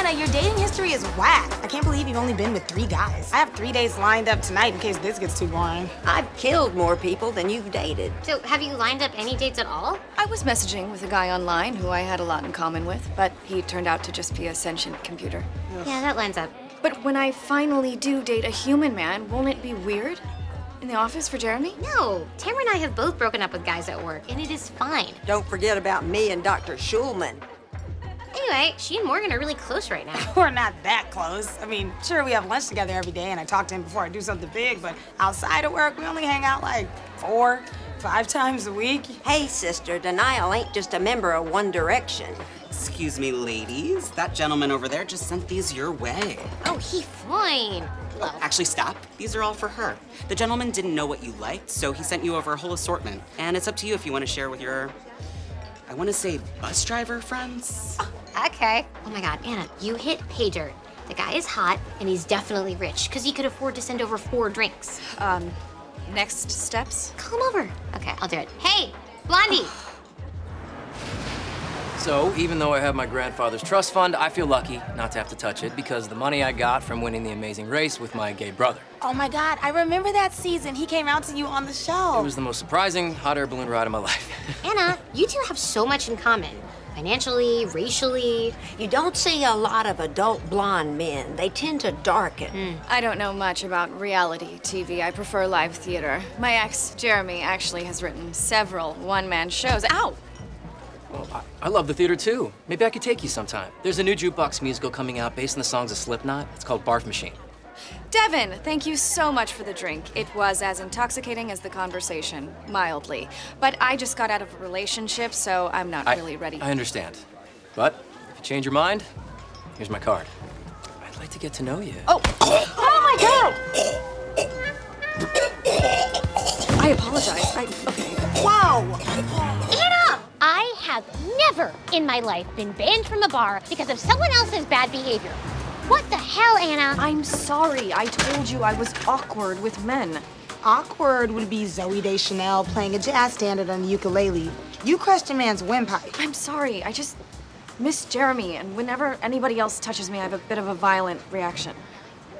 Anna, your dating history is whack. I can't believe you've only been with three guys. I have three days lined up tonight in case this gets too boring. I've killed more people than you've dated. So, have you lined up any dates at all? I was messaging with a guy online who I had a lot in common with, but he turned out to just be a sentient computer. Yeah, that lines up. But when I finally do date a human man, won't it be weird? In the office for Jeremy? No, Tamra and I have both broken up with guys at work, and it is fine. Don't forget about me and Dr. Schulman. Anyway, she and Morgan are really close right now. We're not that close. I mean, sure, we have lunch together every day, and I talk to him before I do something big, but outside of work, we only hang out like four, five times a week. Hey, sister, denial ain't just a member of One Direction. Excuse me, ladies. That gentleman over there just sent these your way. Oh, he fine. Well, Actually, stop. These are all for her. The gentleman didn't know what you liked, so he sent you over a whole assortment. And it's up to you if you want to share with your, I want to say, bus driver friends. Oh, okay. Oh my god, Anna, you hit pay dirt. The guy is hot, and he's definitely rich, because he could afford to send over four drinks. Um, next steps? Call him over. Okay, I'll do it. Hey, Blondie! So, even though I have my grandfather's trust fund, I feel lucky not to have to touch it because the money I got from winning the amazing race with my gay brother. Oh my God, I remember that season. He came out to you on the show. It was the most surprising hot air balloon ride of my life. Anna, you two have so much in common. Financially, racially. You don't see a lot of adult blonde men. They tend to darken. Hmm. I don't know much about reality TV. I prefer live theater. My ex, Jeremy, actually has written several one-man shows. Ow! Well, I, I love the theater too. Maybe I could take you sometime. There's a new jukebox musical coming out based on the songs of Slipknot. It's called Barf Machine. Devin, thank you so much for the drink. It was as intoxicating as the conversation, mildly. But I just got out of a relationship, so I'm not I, really ready. I understand. But if you change your mind, here's my card. I'd like to get to know you. Oh! Oh my god! I apologize. I. Okay. Wow! Anna! I have never in my life been banned from a bar because of someone else's bad behavior. What the hell, Anna? I'm sorry. I told you I was awkward with men. Awkward would be Zooey Deschanel playing a jazz standard on the ukulele. You crushed a man's windpipe. I'm sorry. I just miss Jeremy, and whenever anybody else touches me, I have a bit of a violent reaction.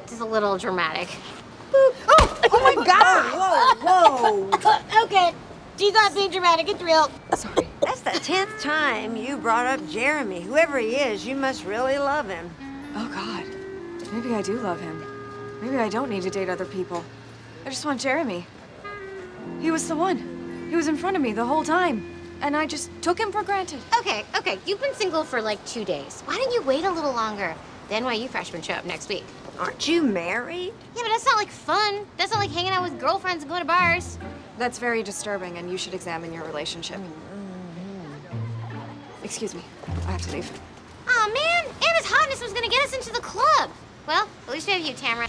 This is a little dramatic. Oh, oh my God! Whoa, whoa. okay, she's not being dramatic, it's real. Sorry. That's the tenth time you brought up Jeremy. Whoever he is, you must really love him. Oh God. Maybe I do love him. Maybe I don't need to date other people. I just want Jeremy. He was the one. He was in front of me the whole time. And I just took him for granted. Okay, okay, you've been single for like two days. Why don't you wait a little longer? The NYU freshmen show up next week. Aren't you married? Yeah, but that's not like fun. That's not like hanging out with girlfriends and going to bars. That's very disturbing, and you should examine your relationship. Mm-hmm. Excuse me. I have to leave. Aw, man, Anna's hotness was gonna get us into the club. Well, at least we have you, Tamra.